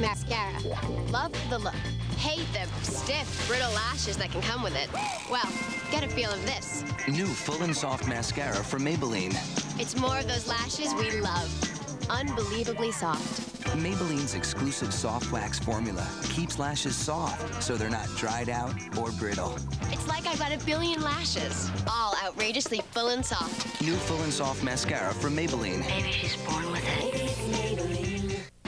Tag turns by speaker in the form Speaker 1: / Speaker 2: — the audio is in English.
Speaker 1: Mascara. Love the look. Hate the stiff, brittle lashes that can come with it. Well, get a feel of this.
Speaker 2: New Full and Soft Mascara from Maybelline.
Speaker 1: It's more of those lashes we love. Unbelievably soft.
Speaker 2: Maybelline's exclusive soft wax formula keeps lashes soft so they're not dried out or brittle.
Speaker 1: It's like I've got a billion lashes, all outrageously full and soft.
Speaker 2: New Full and Soft Mascara from Maybelline.
Speaker 1: Maybe she's born with it.